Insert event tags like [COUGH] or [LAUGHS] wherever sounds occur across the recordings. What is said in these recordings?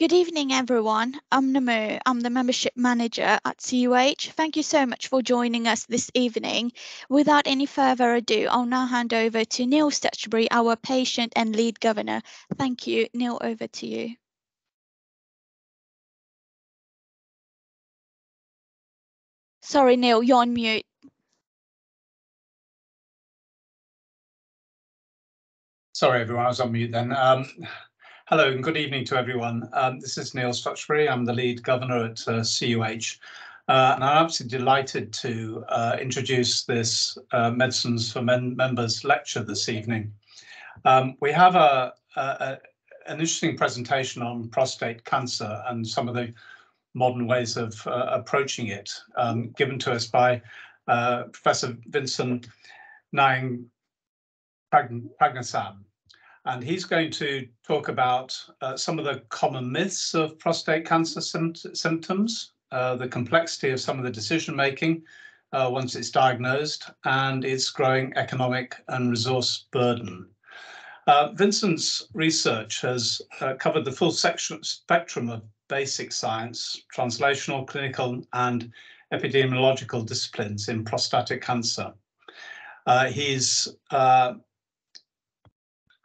Good evening, everyone. I'm Namu. I'm the membership manager at CUH. Thank you so much for joining us this evening. Without any further ado, I'll now hand over to Neil Stutchbury, our patient and lead governor. Thank you. Neil, over to you. Sorry, Neil, you're on mute. Sorry, everyone, I was on mute then. Um, hello and good evening to everyone. Um, this is Neil Stutchbury. I'm the lead governor at uh, CUH. Uh, and I'm absolutely delighted to uh, introduce this uh, Medicines for Men members lecture this evening. Um, we have a, a, a, an interesting presentation on prostate cancer and some of the modern ways of uh, approaching it, um, given to us by uh, Professor Vincent Naing Pagnasam and he's going to talk about uh, some of the common myths of prostate cancer symptoms, uh, the complexity of some of the decision making uh, once it's diagnosed, and its growing economic and resource burden. Uh, Vincent's research has uh, covered the full spectrum of basic science, translational, clinical, and epidemiological disciplines in prostatic cancer. Uh, he's uh,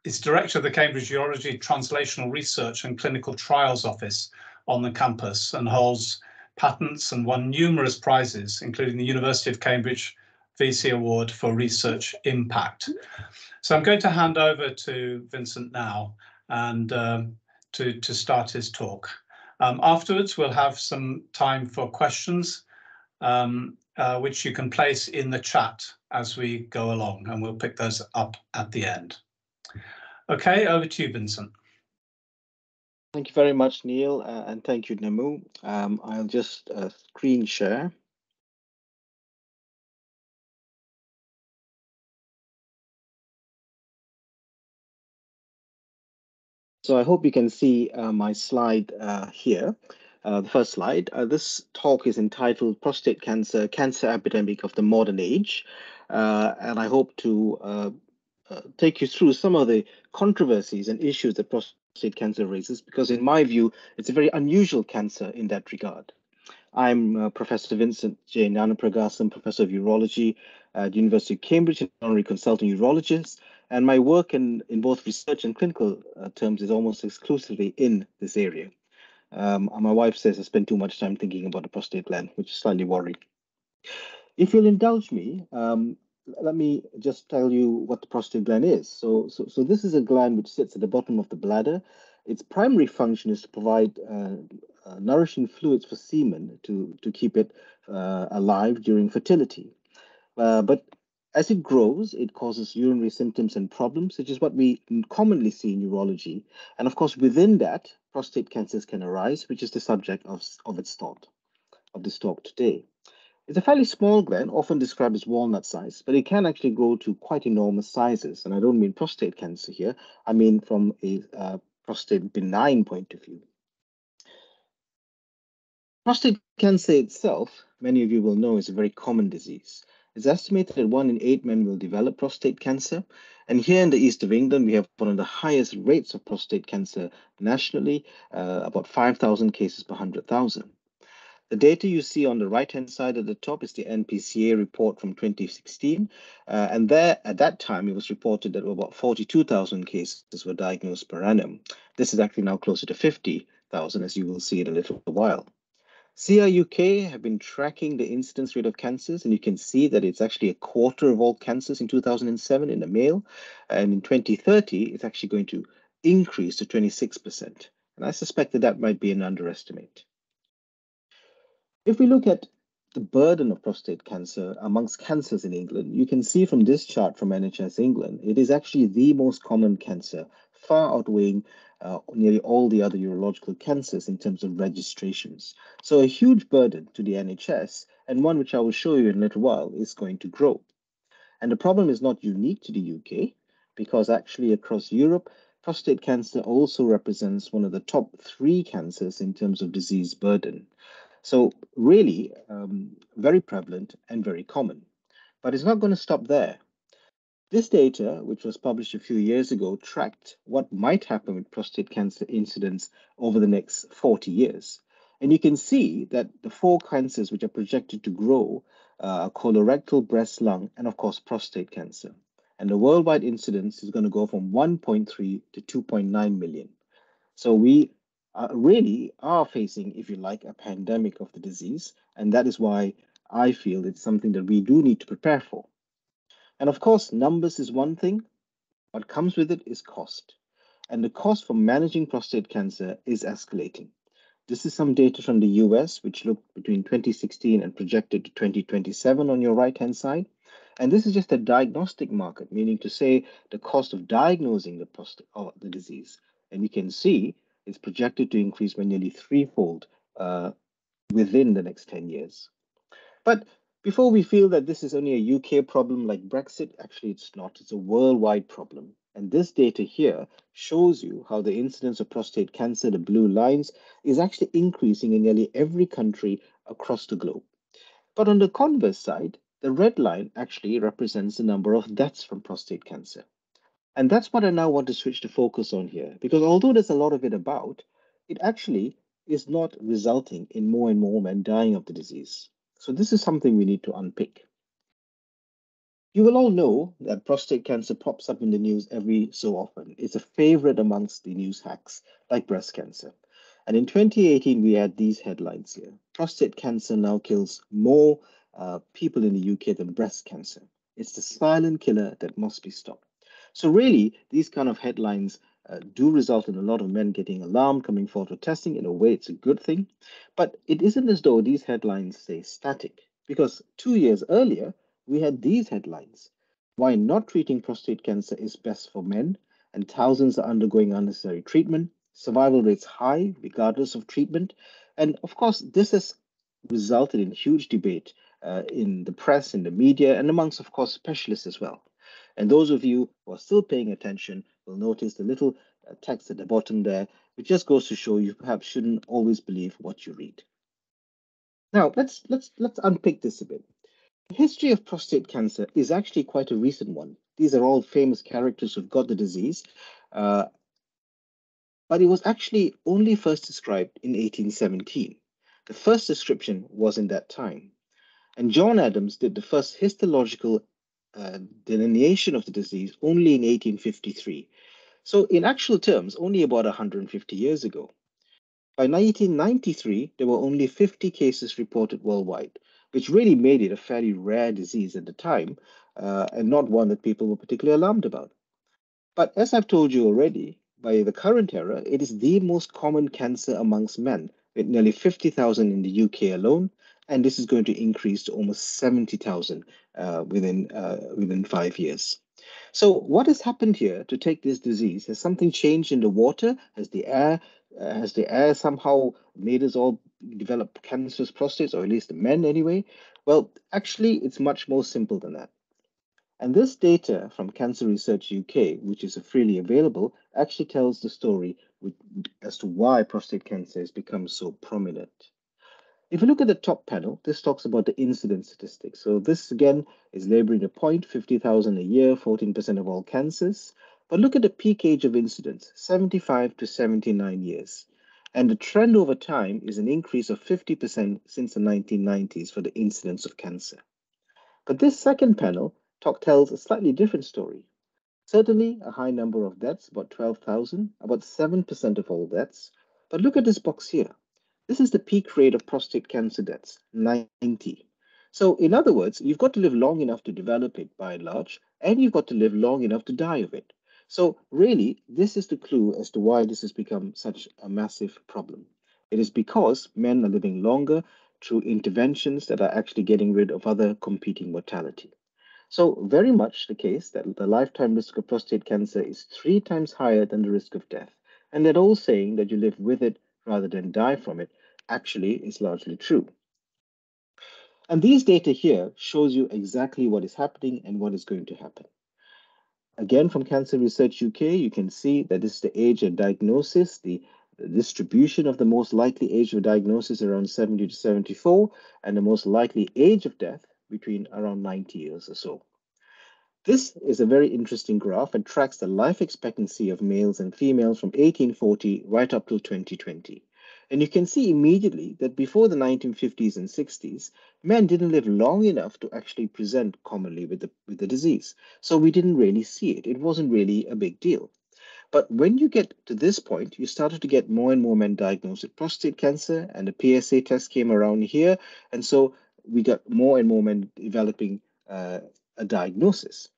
is director of the Cambridge Urology Translational Research and Clinical Trials Office on the campus and holds patents and won numerous prizes, including the University of Cambridge VC Award for Research Impact. So I'm going to hand over to Vincent now and um, to, to start his talk. Um, afterwards, we'll have some time for questions, um, uh, which you can place in the chat as we go along, and we'll pick those up at the end. Okay, over to you, Vincent. Thank you very much, Neil, uh, and thank you, Namu. Um, I'll just uh, screen share. So I hope you can see uh, my slide uh, here. Uh, the first slide. Uh, this talk is entitled Prostate Cancer, Cancer Epidemic of the Modern Age. and I hope to uh, take you through some of the controversies and issues that prostate cancer raises, because in my view, it's a very unusual cancer in that regard. I'm uh, Professor Vincent J. Gnanapragasam, Professor of Urology at the University of Cambridge, honorary consultant urologist, and my work in, in both research and clinical uh, terms is almost exclusively in this area. Um, my wife says I spend too much time thinking about the prostate gland, which is slightly worrying. If you'll indulge me, um, let me just tell you what the prostate gland is. So, so, so this is a gland which sits at the bottom of the bladder. Its primary function is to provide uh, uh, nourishing fluids for semen to, to keep it uh, alive during fertility. Uh, but as it grows, it causes urinary symptoms and problems, which is what we commonly see in urology. And of course, within that, prostate cancers can arise, which is the subject of, of its thought, of this talk today. It's a fairly small gland, often described as walnut size, but it can actually grow to quite enormous sizes. And I don't mean prostate cancer here, I mean from a uh, prostate benign point of view. Prostate cancer itself, many of you will know, is a very common disease. It's estimated that one in eight men will develop prostate cancer. And here in the east of England, we have one of the highest rates of prostate cancer nationally, uh, about 5,000 cases per 100,000. The data you see on the right-hand side at the top is the NPCA report from 2016. Uh, and there, at that time, it was reported that about 42,000 cases were diagnosed per annum. This is actually now closer to 50,000, as you will see in a little while. CRUK have been tracking the incidence rate of cancers, and you can see that it's actually a quarter of all cancers in 2007 in the male. And in 2030, it's actually going to increase to 26%. And I suspect that that might be an underestimate. If we look at the burden of prostate cancer amongst cancers in England, you can see from this chart from NHS England, it is actually the most common cancer, far outweighing uh, nearly all the other urological cancers in terms of registrations. So a huge burden to the NHS, and one which I will show you in a little while is going to grow. And the problem is not unique to the UK, because actually across Europe, prostate cancer also represents one of the top three cancers in terms of disease burden. So really um, very prevalent and very common. But it's not going to stop there. This data, which was published a few years ago, tracked what might happen with prostate cancer incidence over the next 40 years. And you can see that the four cancers which are projected to grow uh, colorectal, breast, lung, and of course, prostate cancer. And the worldwide incidence is going to go from 1.3 to 2.9 million. So we uh, really are facing, if you like, a pandemic of the disease. And that is why I feel it's something that we do need to prepare for. And of course, numbers is one thing. What comes with it is cost. And the cost for managing prostate cancer is escalating. This is some data from the US, which looked between 2016 and projected to 2027 on your right hand side. And this is just a diagnostic market, meaning to say the cost of diagnosing the prostate or the disease. And you can see it's projected to increase by nearly threefold uh, within the next 10 years. But before we feel that this is only a UK problem like Brexit, actually it's not. It's a worldwide problem. And this data here shows you how the incidence of prostate cancer, the blue lines, is actually increasing in nearly every country across the globe. But on the converse side, the red line actually represents the number of deaths from prostate cancer. And that's what I now want to switch to focus on here, because although there's a lot of it about, it actually is not resulting in more and more men dying of the disease. So this is something we need to unpick. You will all know that prostate cancer pops up in the news every so often. It's a favorite amongst the news hacks, like breast cancer. And in 2018, we had these headlines here. Prostate cancer now kills more uh, people in the UK than breast cancer. It's the silent killer that must be stopped. So really, these kind of headlines uh, do result in a lot of men getting alarmed, coming forward for testing. In a way, it's a good thing. But it isn't as though these headlines stay static, because two years earlier, we had these headlines. Why not treating prostate cancer is best for men, and thousands are undergoing unnecessary treatment. Survival rates high, regardless of treatment. And of course, this has resulted in huge debate uh, in the press, in the media, and amongst, of course, specialists as well. And those of you who are still paying attention will notice the little uh, text at the bottom there, which just goes to show you perhaps shouldn't always believe what you read. Now let's let's let's unpick this a bit. The history of prostate cancer is actually quite a recent one. These are all famous characters who've got the disease, uh, but it was actually only first described in 1817. The first description was in that time. And John Adams did the first histological uh, delineation of the disease only in 1853. So in actual terms, only about 150 years ago. By 1993, there were only 50 cases reported worldwide, which really made it a fairly rare disease at the time, uh, and not one that people were particularly alarmed about. But as I've told you already, by the current era, it is the most common cancer amongst men, with nearly 50,000 in the UK alone, and this is going to increase to almost 70,000 uh, within uh, within five years. So what has happened here to take this disease? Has something changed in the water? Has the air uh, has the air somehow made us all develop cancerous prostates, or at least the men anyway? Well, actually, it's much more simple than that. And this data from Cancer Research UK, which is freely available, actually tells the story with, as to why prostate cancer has become so prominent. If you look at the top panel, this talks about the incidence statistics. So this again is laboring a point, 50,000 a year, 14% of all cancers. But look at the peak age of incidence, 75 to 79 years. And the trend over time is an increase of 50% since the 1990s for the incidence of cancer. But this second panel talk tells a slightly different story. Certainly a high number of deaths, about 12,000, about 7% of all deaths. But look at this box here. This is the peak rate of prostate cancer deaths, 90. So in other words, you've got to live long enough to develop it by and large, and you've got to live long enough to die of it. So really, this is the clue as to why this has become such a massive problem. It is because men are living longer through interventions that are actually getting rid of other competing mortality. So very much the case that the lifetime risk of prostate cancer is three times higher than the risk of death. And they're all saying that you live with it rather than die from it actually is largely true. And these data here shows you exactly what is happening and what is going to happen. Again, from Cancer Research UK, you can see that this is the age of diagnosis, the, distribution of the most likely age of diagnosis around 70 to 74, and the most likely age of death between around 90 years or so. This is a very interesting graph and tracks the life expectancy of males and females from 1840 right up to 2020. And you can see immediately that before the 1950s and 60s, men didn't live long enough to actually present commonly with the, with the disease. So we didn't really see it. It wasn't really a big deal. But when you get to this point, you started to get more and more men diagnosed with prostate cancer, and the PSA test came around here. And so we got more and more men developing uh, a diagnosis.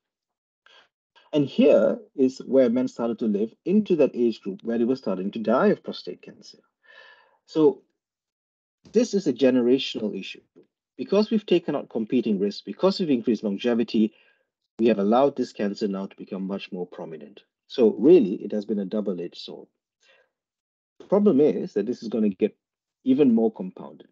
And here is where men started to live into that age group where they were starting to die of prostate cancer. So this is a generational issue. Because we've taken out competing risks, because we've increased longevity, we have allowed this cancer now to become much more prominent. So really, it has been a double-edged sword. The problem is that this is going to get even more compounded.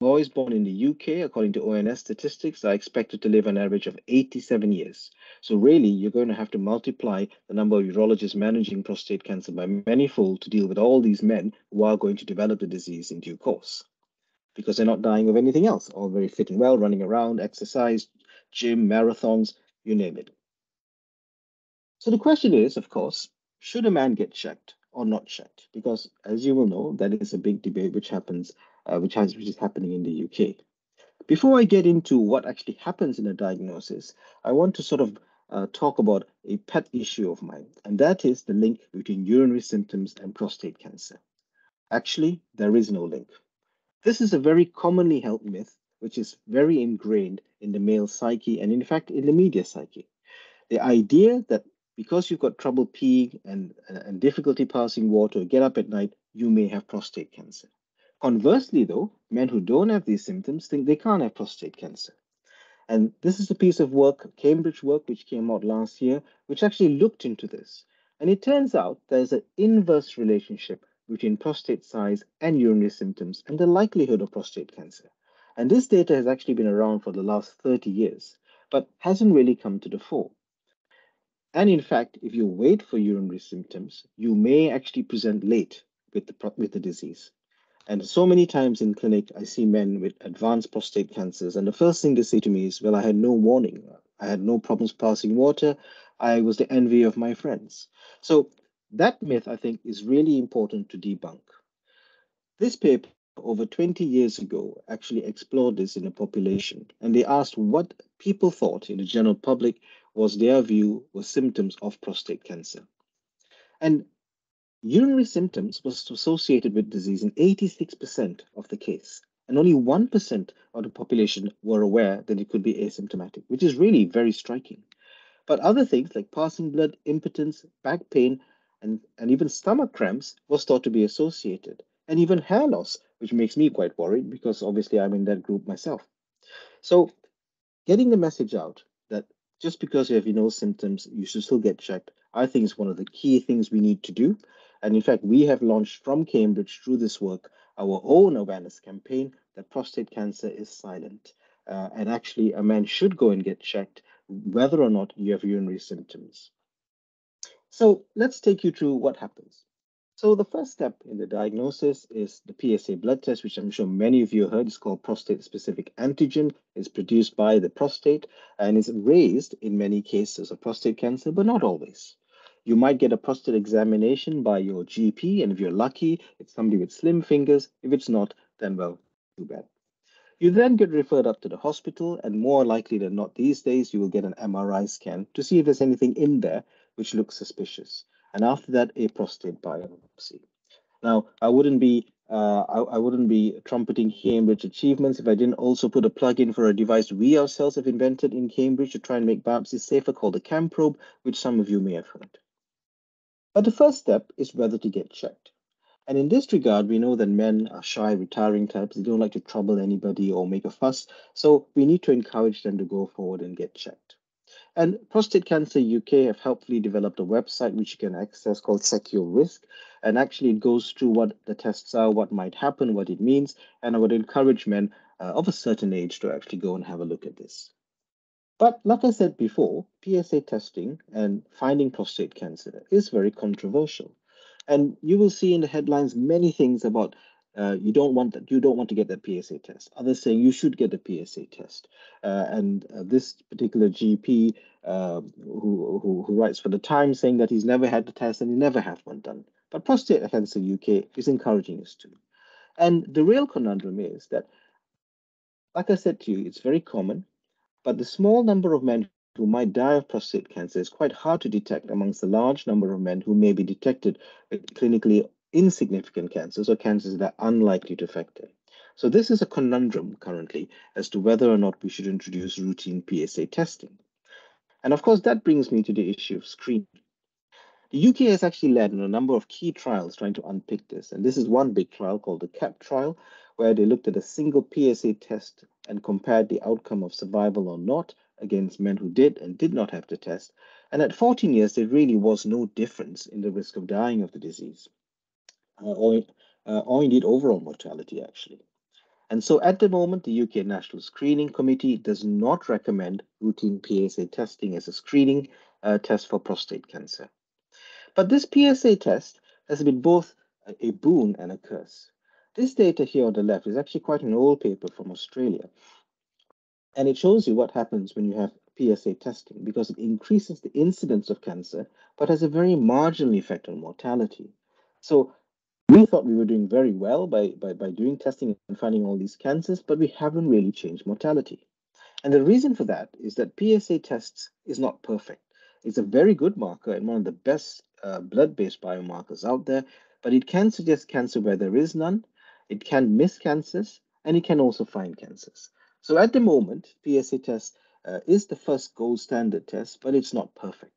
Boys born in the UK, according to ONS statistics, are expected to live an average of 87 years. So really, you're going to have to multiply the number of urologists managing prostate cancer by manyfold to deal with all these men who are going to develop the disease in due course. Because they're not dying of anything else, all very fit and well, running around, exercise, gym, marathons, you name it. So the question is, of course, should a man get checked or not checked? Because as you will know, that is a big debate which happens, which has which is happening in the UK. Before I get into what actually happens in a diagnosis, I want to sort of uh, talk about a pet issue of mine, and that is the link between urinary symptoms and prostate cancer. Actually, there is no link. This is a very commonly held myth, which is very ingrained in the male psyche and, in fact, in the media psyche. The idea that because you've got trouble peeing and, and difficulty passing water, get up at night, you may have prostate cancer. Conversely, though, men who don't have these symptoms think they can't have prostate cancer. And this is a piece of work, Cambridge work, which came out last year, which actually looked into this. And it turns out there's an inverse relationship between prostate size and urinary symptoms and the likelihood of prostate cancer. And this data has actually been around for the last 30 years, but hasn't really come to the fore. And in fact, if you wait for urinary symptoms, you may actually present late with the, with the disease. And so many times in clinic, I see men with advanced prostate cancers. And the first thing they say to me is, well, I had no warning. I had no problems passing water. I was the envy of my friends. So that myth, I think, is really important to debunk. This paper over 20 years ago actually explored this in a population and they asked what people thought in the general public was their view was symptoms of prostate cancer. And urinary symptoms was associated with disease in 86% of the case. And only 1% of the population were aware that it could be asymptomatic, which is really very striking. But other things like passing blood, impotence, back pain, and, and even stomach cramps was thought to be associated. And even hair loss, which makes me quite worried because obviously I'm in that group myself. So getting the message out that just because you have no symptoms, you should still get checked. I think is one of the key things we need to do. And in fact, we have launched from Cambridge through this work our own awareness campaign that prostate cancer is silent. Uh, and actually, a man should go and get checked whether or not you have urinary symptoms. So let's take you through what happens. So the first step in the diagnosis is the PSA blood test, which I'm sure many of you heard is called prostate-specific antigen. It's produced by the prostate and is raised in many cases of prostate cancer, but not always. You might get a prostate examination by your GP, and if you're lucky, it's somebody with slim fingers. If it's not, then well, too bad. You then get referred up to the hospital, and more likely than not these days, you will get an MRI scan to see if there's anything in there which looks suspicious and after that, a prostate biopsy. Now, I wouldn't be uh, I, I, wouldn't be trumpeting Cambridge achievements if I didn't also put a plug in for a device we ourselves have invented in Cambridge to try and make biopsies safer called the CamProbe, which some of you may have heard. But the first step is whether to get checked. And in this regard, we know that men are shy, retiring types. They don't like to trouble anybody or make a fuss. So we need to encourage them to go forward and get checked. And Prostate Cancer UK have helpfully developed a website which you can access called Check Your Risk. And actually, it goes through what the tests are, what might happen, what it means. And I would encourage men uh, of a certain age to actually go and have a look at this. But like I said before, PSA testing and finding prostate cancer is very controversial. And you will see in the headlines many things about uh, you don't want that. You don't want to get that PSA test. Others saying you should get the PSA test. Uh, and uh, this particular GP um, who, who, who writes for the Times saying that he's never had the test and he never had one done. But Prostate Cancer UK is encouraging us to. And the real conundrum is that, like I said to you, it's very common, but the small number of men who might die of prostate cancer is quite hard to detect amongst the large number of men who may be detected with clinically insignificant cancers or cancers that are unlikely to affect them. So this is a conundrum currently as to whether or not we should introduce routine PSA testing. And of course, that brings me to the issue of screening. The UK has actually led in a number of key trials trying to unpick this. And this is one big trial called the CAP trial, where they looked at a single PSA test and compared the outcome of survival or not against men who did and did not have the test. And at 14 years, there really was no difference in the risk of dying of the disease uh, or, uh, or indeed overall mortality, actually. And so at the moment, the UK National Screening Committee does not recommend routine PSA testing as a screening uh, test for prostate cancer. But this PSA test has been both a boon and a curse. This data here on the left is actually quite an old paper from Australia. And it shows you what happens when you have PSA testing because it increases the incidence of cancer, but has a very marginal effect on mortality. So we thought we were doing very well by, by, by doing testing and finding all these cancers, but we haven't really changed mortality. And the reason for that is that PSA tests is not perfect. It's a very good marker and one of the best uh, blood-based biomarkers out there, but it can suggest cancer where there is none. It can miss cancers, and it can also find cancers. So at the moment, PSA test uh, is the first gold standard test, but it's not perfect.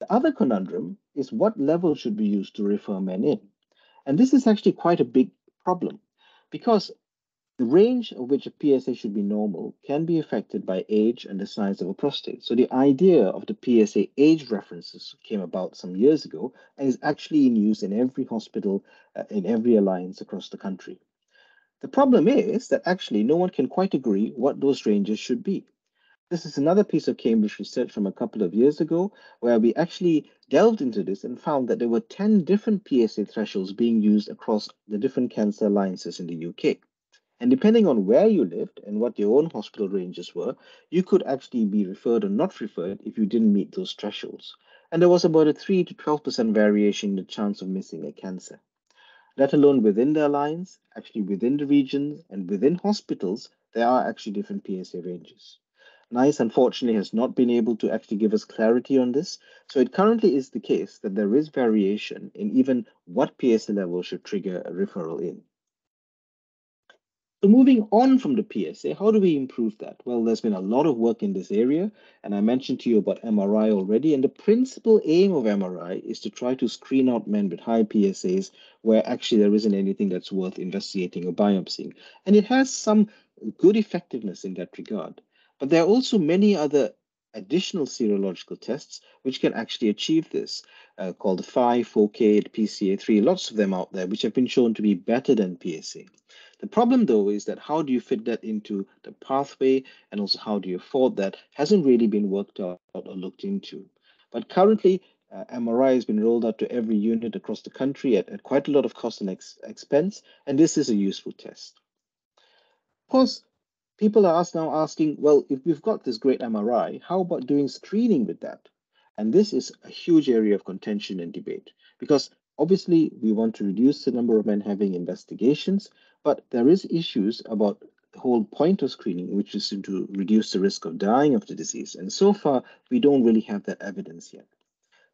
The other conundrum is what level should be used to refer men in? And this is actually quite a big problem because the range of which a PSA should be normal can be affected by age and the size of a prostate. So the idea of the PSA age references came about some years ago and is actually in use in every hospital, uh, in every alliance across the country. The problem is that actually no one can quite agree what those ranges should be. This is another piece of Cambridge research from a couple of years ago, where we actually delved into this and found that there were 10 different PSA thresholds being used across the different cancer alliances in the UK. And depending on where you lived and what your own hospital ranges were, you could actually be referred or not referred if you didn't meet those thresholds. And there was about a 3 to 12% variation in the chance of missing a cancer. Let alone within the alliance, actually within the regions and within hospitals, there are actually different PSA ranges. NICE unfortunately has not been able to actually give us clarity on this. So it currently is the case that there is variation in even what PSA level should trigger a referral in. So moving on from the PSA, how do we improve that? Well, there's been a lot of work in this area, and I mentioned to you about MRI already. And the principal aim of MRI is to try to screen out men with high PSAs where actually there isn't anything that's worth investigating or biopsying. And it has some good effectiveness in that regard. But there are also many other additional serological tests which can actually achieve this, uh, called the 5, 4K, PCA3, lots of them out there, which have been shown to be better than PSA. The problem, though, is that how do you fit that into the pathway and also how do you afford that hasn't really been worked out or looked into. But currently, uh, MRI has been rolled out to every unit across the country at, at quite a lot of cost and ex expense, and this is a useful test. Of course, people are now asking, well, if we've got this great MRI, how about doing screening with that? And this is a huge area of contention and debate because obviously we want to reduce the number of men having investigations, but there is issues about the whole point of screening, which is to reduce the risk of dying of the disease. And so far, we don't really have that evidence yet.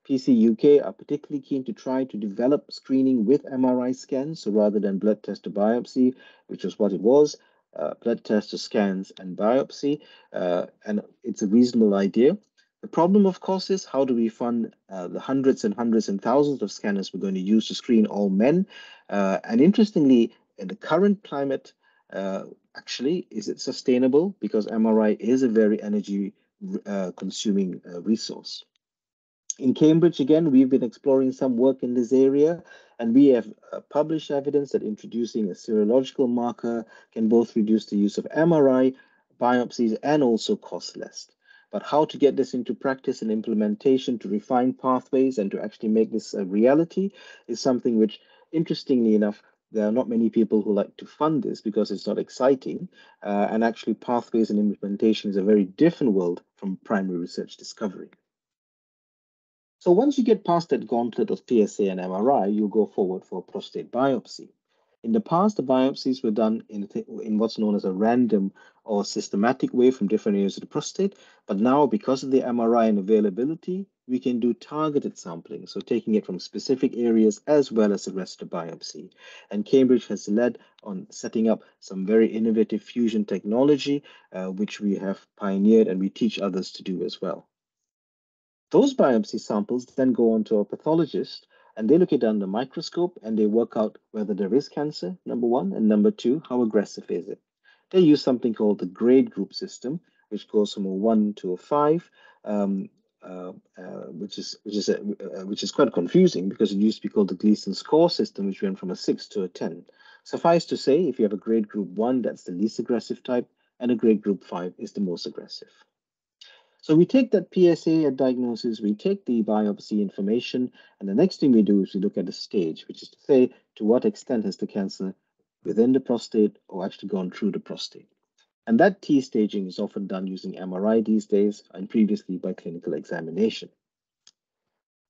PC UK are particularly keen to try to develop screening with MRI scans. So rather than blood test to biopsy, which was what it was, uh, blood test to scans and biopsy, uh, and it's a reasonable idea. The problem, of course, is how do we fund uh, the hundreds and hundreds and thousands of scanners we're going to use to screen all men? Uh, and interestingly, in the current climate, uh, actually, is it sustainable? Because MRI is a very energy uh, consuming resource. In Cambridge, again, we've been exploring some work in this area, and we have uh, published evidence that introducing a serological marker can both reduce the use of MRI, biopsies, and also cost less. But how to get this into practice and implementation to refine pathways and to actually make this a reality is something which, interestingly enough, there are not many people who like to fund this because it's not exciting. Uh, and actually, pathways and implementation is a very different world from primary research discovery. So once you get past that gauntlet of PSA and MRI, you go forward for a prostate biopsy. In the past, the biopsies were done in, in what's known as a random or systematic way from different areas of the prostate. But now, because of the MRI and availability, we can do targeted sampling, so taking it from specific areas as well as the rest of biopsy. And Cambridge has led on setting up some very innovative fusion technology, uh, which we have pioneered and we teach others to do as well. Those biopsy samples then go on to a pathologist and they look at it under the microscope and they work out whether there is cancer, number one, and number two, how aggressive is it? They use something called the grade group system, which goes from a one to a five, um, uh, uh, which is which is a, uh, which is quite confusing because it used to be called the Gleason score system, which went from a six to a ten. Suffice to say, if you have a grade group one, that's the least aggressive type, and a grade group five is the most aggressive. So we take that PSA at diagnosis, we take the biopsy information, and the next thing we do is we look at the stage, which is to say to what extent has the cancer within the prostate or actually gone through the prostate. And that T staging is often done using MRI these days and previously by clinical examination.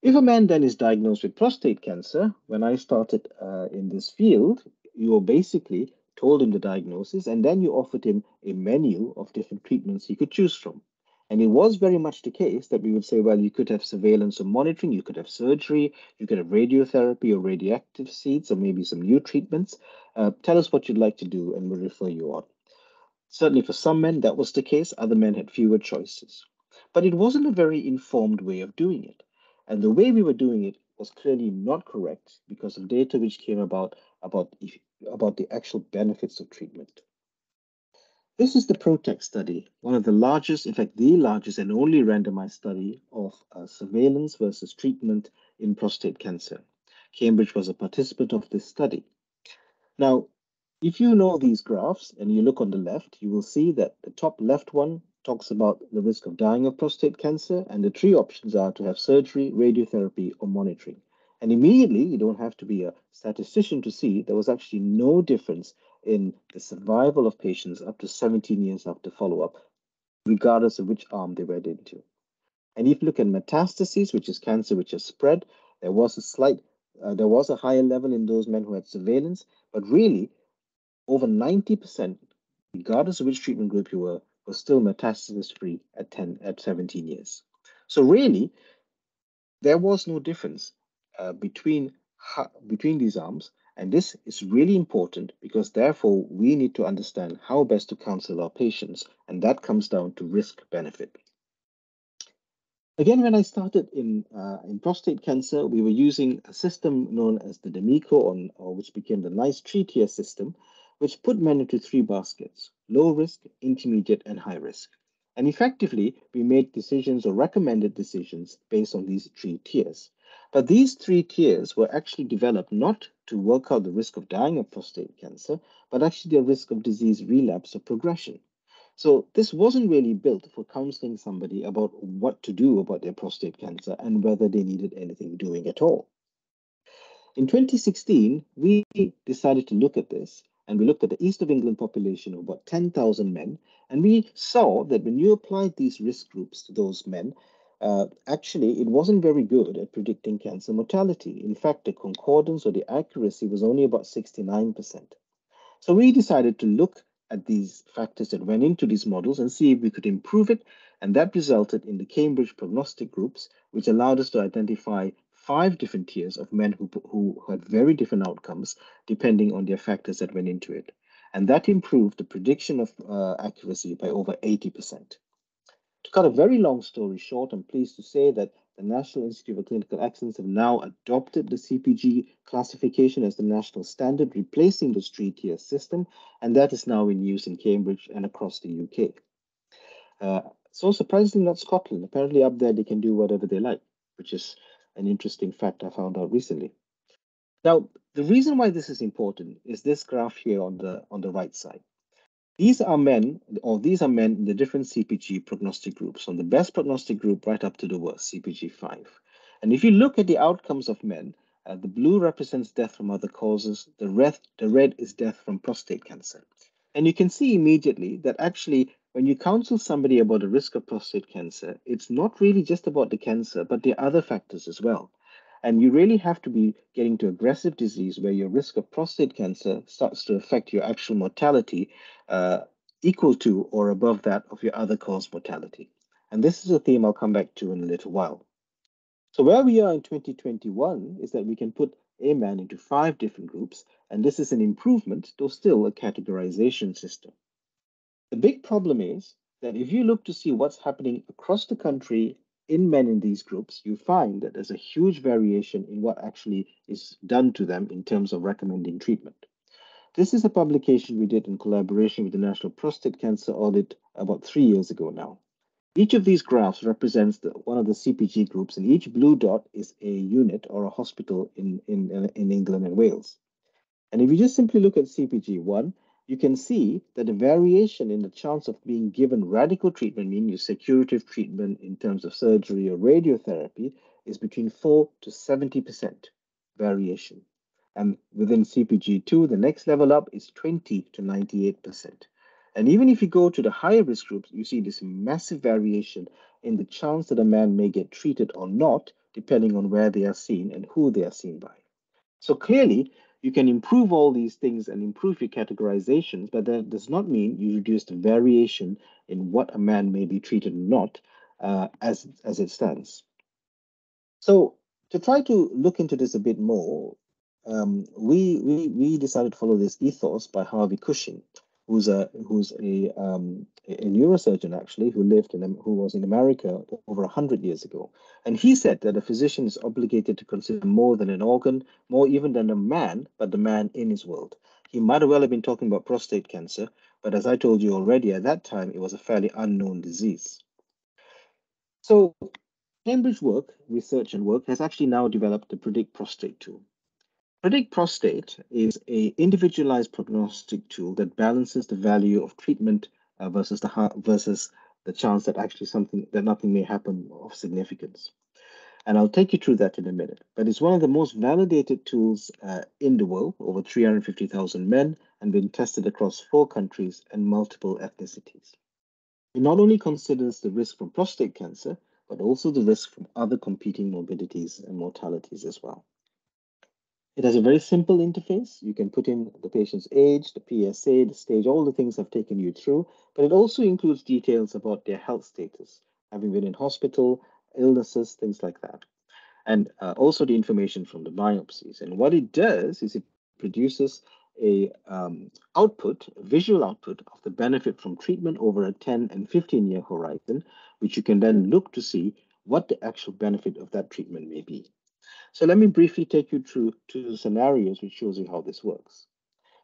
If a man then is diagnosed with prostate cancer, when I started uh, in this field, you basically told him the diagnosis and then you offered him a menu of different treatments he could choose from. And it was very much the case that we would say, well, you could have surveillance or monitoring, you could have surgery, you could have radiotherapy or radioactive seeds, or maybe some new treatments. Uh, tell us what you'd like to do, and we'll refer you on. Certainly for some men, that was the case. Other men had fewer choices. But it wasn't a very informed way of doing it. And the way we were doing it was clearly not correct because of data which came about about, about the actual benefits of treatment. This is the PROTECT study, one of the largest, in fact, the largest and only randomized study of uh, surveillance versus treatment in prostate cancer. Cambridge was a participant of this study. Now, if you know these graphs and you look on the left, you will see that the top left one talks about the risk of dying of prostate cancer, and the three options are to have surgery, radiotherapy, or monitoring. And immediately, you don't have to be a statistician to see there was actually no difference in the survival of patients up to 17 years after follow-up, regardless of which arm they went into. And if you look at metastases, which is cancer which has spread, there was a slight, uh, there was a higher level in those men who had surveillance, but really over 90%, regardless of which treatment group you were, was still metastasis free at 10 at 17 years. So really, there was no difference uh, between between these arms, and this is really important because therefore we need to understand how best to counsel our patients, and that comes down to risk benefit. Again, when I started in, uh, in prostate cancer, we were using a system known as the D'Amico, on, or which became the NICE three-tier system, which put men into three baskets, low risk, intermediate, and high risk. And effectively, we made decisions or recommended decisions based on these three tiers. But these three tiers were actually developed not to work out the risk of dying of prostate cancer, but actually the risk of disease relapse or progression. So this wasn't really built for counseling somebody about what to do about their prostate cancer and whether they needed anything doing at all. In 2016, we decided to look at this and we looked at the East of England population of about 10,000 men, and we saw that when you applied these risk groups to those men, uh, actually, it wasn't very good at predicting cancer mortality. In fact, the concordance or the accuracy was only about 69%. So we decided to look at these factors that went into these models and see if we could improve it. And that resulted in the Cambridge prognostic groups, which allowed us to identify five different tiers of men who, who had very different outcomes depending on their factors that went into it. And that improved the prediction of uh, accuracy by over 80%. To cut a very long story short, I'm pleased to say that the National Institute for Clinical Excellence have now adopted the CPG classification as the national standard, replacing the three-tier system, and that is now in use in Cambridge and across the UK. Uh, so surprisingly not Scotland. Apparently up there they can do whatever they like, which is an interesting fact I found out recently. Now, the reason why this is important is this graph here on the on the right side. These are men, or these are men in the different CPG prognostic groups, from the best prognostic group right up to the worst, CPG 5. And if you look at the outcomes of men, Uh, the blue represents death from other causes. The red, the red is death from prostate cancer. And you can see immediately that actually, when you counsel somebody about the risk of prostate cancer, it's not really just about the cancer, but the other factors as well. And you really have to be getting to aggressive disease where your risk of prostate cancer starts to affect your actual mortality uh, equal to or above that of your other cause mortality. And this is a theme I'll come back to in a little while. So where we are in 2021 is that we can put a man into five different groups, and this is an improvement, though still a categorization system. The big problem is that if you look to see what's happening across the country in men in these groups, you find that there's a huge variation in what actually is done to them in terms of recommending treatment. This is a publication we did in collaboration with the National Prostate Cancer Audit about three years ago now. Each of these graphs represents the, one of the CPG groups, and each blue dot is a unit or a hospital in, in, in England and Wales. And if you just simply look at CPG 1, you can see that the variation in the chance of being given radical treatment, meaning curative treatment in terms of surgery or radiotherapy, is between 4 to 70% variation. And within CPG2, the next level up is 20 to 98%. And even if you go to the higher risk groups, you see this massive variation in the chance that a man may get treated or not, depending on where they are seen and who they are seen by. So clearly, you can improve all these things and improve your categorizations, but that does not mean you reduce the variation in what a man may be treated or not uh, as, as it stands. So to try to look into this a bit more, um, we, we, we decided to follow this ethos by Harvey Cushing who's a who's a um, a neurosurgeon actually who lived in who was in America over hundred years ago, and he said that a physician is obligated to consider more than an organ, more even than a man, but the man in his world. He might well have been talking about prostate cancer, but as I told you already, at that time it was a fairly unknown disease. So Cambridge work, research and work has actually now developed the Predict Prostate tool. Predict Prostate is a individualized prognostic tool that balances the value of treatment uh, versus the versus the chance that actually something that nothing may happen of significance. And I'll take you through that in a minute. But it's one of the most validated tools uh, in the world, over 350,000 men, and been tested across four countries and multiple ethnicities. It not only considers the risk from prostate cancer, but also the risk from other competing morbidities and mortalities as well. It has a very simple interface. You can put in the patient's age, the PSA, the stage, all the things I've taken you through, but it also includes details about their health status, having been in hospital, illnesses, things like that. And uh, also the information from the biopsies. And what it does is it produces a um, output, a visual output of the benefit from treatment over a 10 and 15 year horizon, which you can then look to see what the actual benefit of that treatment may be. So let me briefly take you through two scenarios which shows you how this works.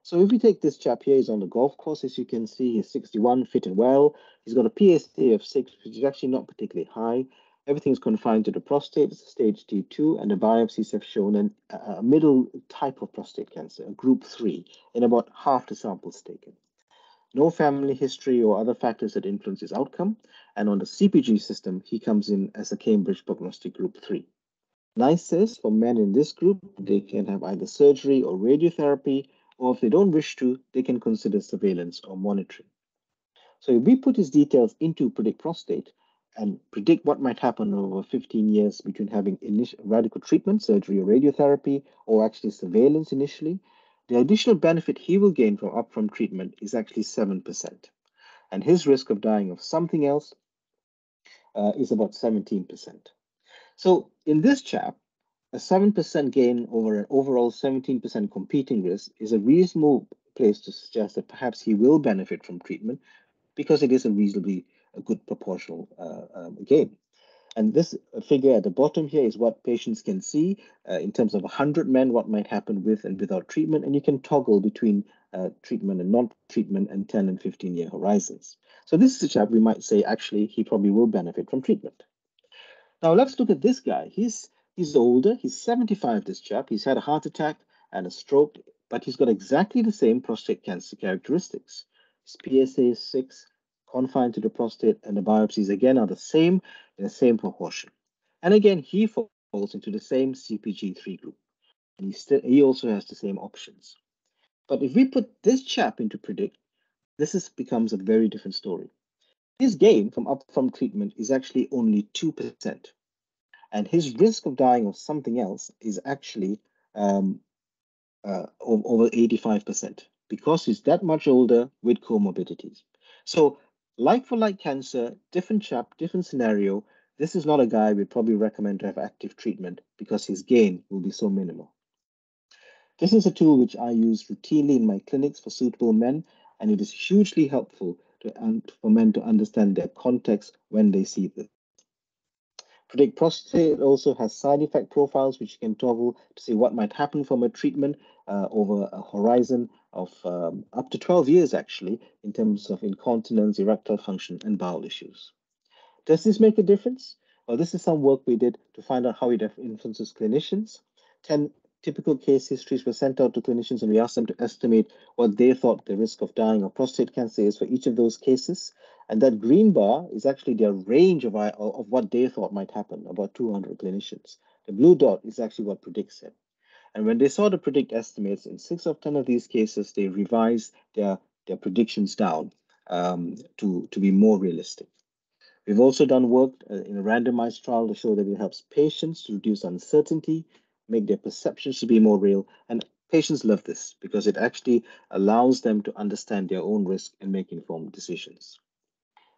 So if we take this chap here, he's on the golf course, as you can see, he's 61, fit and well. He's got a PSA of 6, which is actually not particularly high. Everything's confined to the prostate, it's stage T2, and the biopsies have shown an, a middle type of prostate cancer, a group 3, in about half the samples taken. No family history or other factors that influence his outcome. And on the CPG system, he comes in as a Cambridge prognostic group 3. NICE says for men in this group, they can have either surgery or radiotherapy, or if they don't wish to, they can consider surveillance or monitoring. So if we put these details into Predict Prostate and predict what might happen over 15 years between having initial radical treatment, surgery or radiotherapy, or actually surveillance initially, the additional benefit he will gain from upfront treatment is actually 7%. And his risk of dying of something else uh, is about 17%. So in this chap, a 7% gain over an overall 17% competing risk is a reasonable place to suggest that perhaps he will benefit from treatment because it is a reasonably a good proportional uh, um, gain. And this figure at the bottom here is what patients can see uh, in terms of 100 men, what might happen with and without treatment. And you can toggle between uh, treatment and non-treatment and 10 and 15 year horizons. So this is a chap we might say, actually, he probably will benefit from treatment. Now let's look at this guy. He's he's older. He's 75. This chap. He's had a heart attack and a stroke, but he's got exactly the same prostate cancer characteristics. His PSA is six, confined to the prostate, and the biopsies again are the same in the same proportion. And again, he falls into the same CPG3 group. And he, still, he also has the same options. But if we put this chap into predict, this is, becomes a very different story. His gain from upfront treatment is actually only 2%. And his risk of dying of something else is actually um, uh, over 85% because he's that much older with comorbidities. So like for like cancer, different chap, different scenario, this is not a guy we'd probably recommend to have active treatment because his gain will be so minimal. This is a tool which I use routinely in my clinics for suitable men, and it is hugely helpful to, for men to understand their context when they see this. Predict Prostate also has side effect profiles which you can toggle to see what might happen from a treatment uh, over a horizon of um, up to 12 years, actually, in terms of incontinence, erectile function, and bowel issues. Does this make a difference? Well, this is some work we did to find out how it influences clinicians. 10 typical case histories were sent out to clinicians and we asked them to estimate what they thought the risk of dying of prostate cancer is for each of those cases. And that green bar is actually their range of, of what they thought might happen, about 200 clinicians. The blue dot is actually what predicts it. And when they saw the predict estimates in six of 10 of these cases, they revised their, their predictions down um, to, to be more realistic. We've also done work uh, in a randomized trial to show that it helps patients to reduce uncertainty make their perceptions to be more real. And patients love this because it actually allows them to understand their own risk and make informed decisions.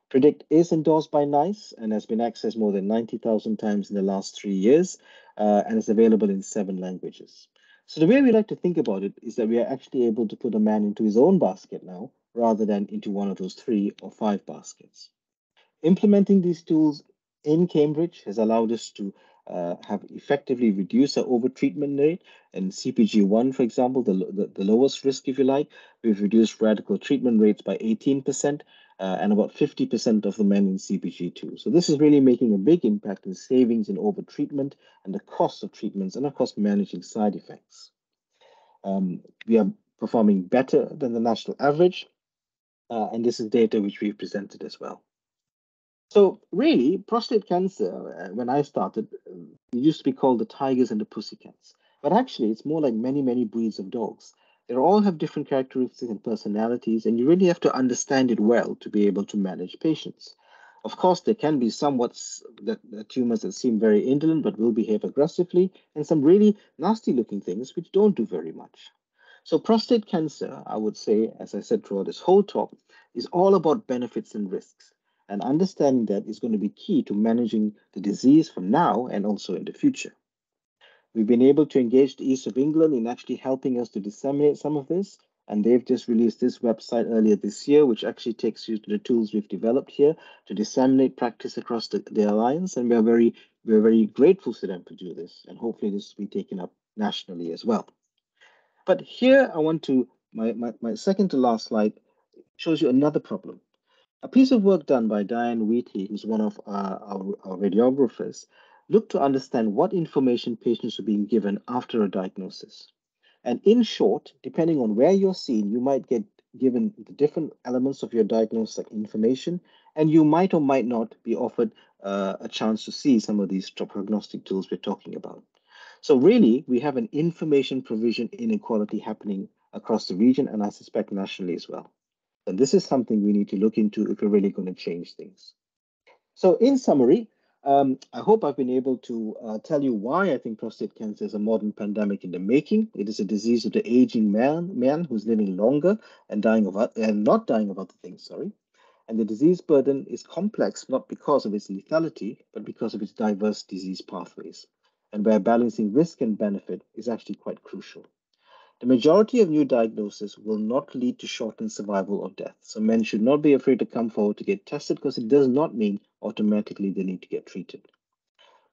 Predict is endorsed by NICE and has been accessed more than 90,000 times in the last three years uh, and is available in seven languages. So the way we like to think about it is that we are actually able to put a man into his own basket now rather than into one of those three or five baskets. Implementing these tools in Cambridge has allowed us to uh, have effectively reduced our overtreatment rate. And CPG1, for example, the, the, the, lowest risk, if you like, we've reduced radical treatment rates by 18% uh, and about 50% of the men in CPG2. So this is really making a big impact in savings in overtreatment and the cost of treatments and of course managing side effects. Um, we are performing better than the national average. Uh, and this is data which we've presented as well. So really, prostate cancer, uh, when I started, used to be called the tigers and the pussycats. But actually, it's more like many, many breeds of dogs. They all have different characteristics and personalities, and you really have to understand it well to be able to manage patients. Of course, there can be somewhat that, tumors that seem very indolent but will behave aggressively, and some really nasty looking things which don't do very much. So prostate cancer, I would say, as I said throughout this whole talk, is all about benefits and risks. And understanding that is going to be key to managing the disease for now and also in the future. We've been able to engage the East of England in actually helping us to disseminate some of this. And they've just released this website earlier this year, which actually takes you to the tools we've developed here to disseminate practice across the, the alliance. And we're very, we're very grateful to them to do this. And hopefully this will be taken up nationally as well. But here I want to, my, my, my second to last slide shows you another problem. A piece of work done by Diane Wheatley, who's one of our, our, our radiographers, looked to understand what information patients are being given after a diagnosis. And in short, depending on where you're seen, you might get given the different elements of your diagnosis like information, and you might or might not be offered uh, a chance to see some of these prognostic tools we're talking about. So really, we have an information provision inequality happening across the region, and I suspect nationally as well. And this is something we need to look into if we're really going to change things. So in summary, um, I hope I've been able to uh, tell you why I think prostate cancer is a modern pandemic in the making. It is a disease of the aging man, man who's living longer and dying of and not dying of other things. Sorry, and the disease burden is complex not because of its lethality, but because of its diverse disease pathways, and where balancing risk and benefit is actually quite crucial. The majority of new diagnoses will not lead to shortened survival or death. So men should not be afraid to come forward to get tested because it does not mean automatically they need to get treated.